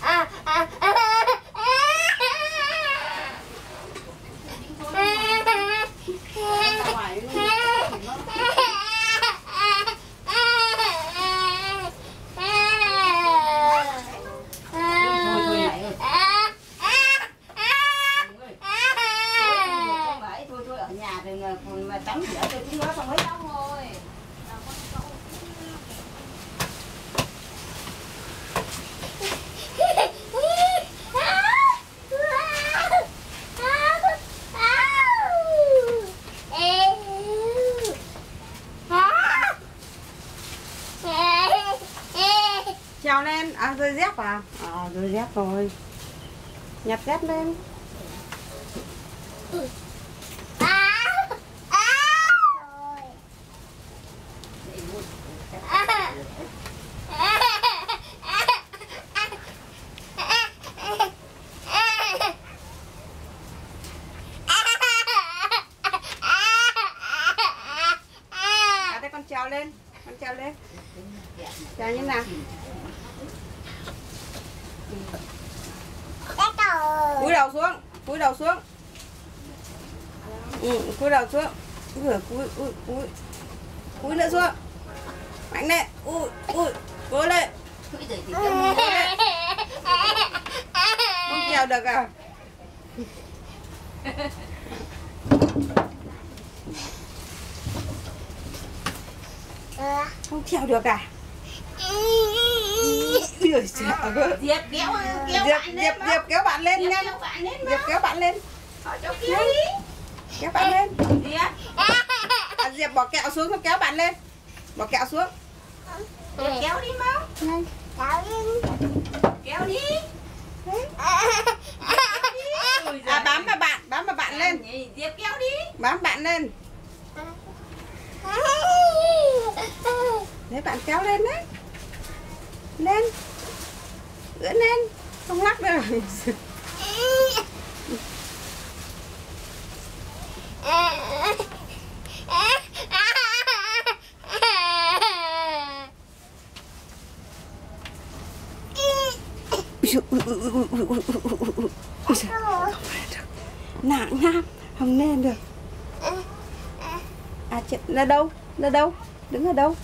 à, à, à, thôi thôi ở nhà thì mà, tắm rửa tôi cũng nói không hết đâu trèo lên. À rơi dép à? À rơi dép rồi nhặt dép lên. À trèo lên. Con trèo lên. Trèo như nào cúi đầu xuống cúi đầu xuống. Ừ, cúi đầu xuống. Cúi cúi cúi. Cúi nữa xuống. Mạnh lên. Ui ui cố lên cố lên. Không trèo được à? Không trèo được à? Giời, sợ quá. Diệp kéo kéo Diệp, bạn Diệp, lên. Diệp kéo bạn lên Diệp nhanh kéo bạn lên Diệp kéo bạn lên. Kéo đi. Kéo bạn lên. Diệp. À, Diệp bỏ kẹo xuống xong kéo bạn lên. Bỏ kẹo xuống. Diệp kéo đi mau. Kéo đi. Ôi giời. à bám vào bạn bám vào bạn lên. Diệp kéo đi. Bám bạn lên. Đấy bạn kéo lên đấy. Lên ưỡn lên. Không lắc được. Nặng nha không nên được. À chị là đâu? Là đâu? Đứng ở đâu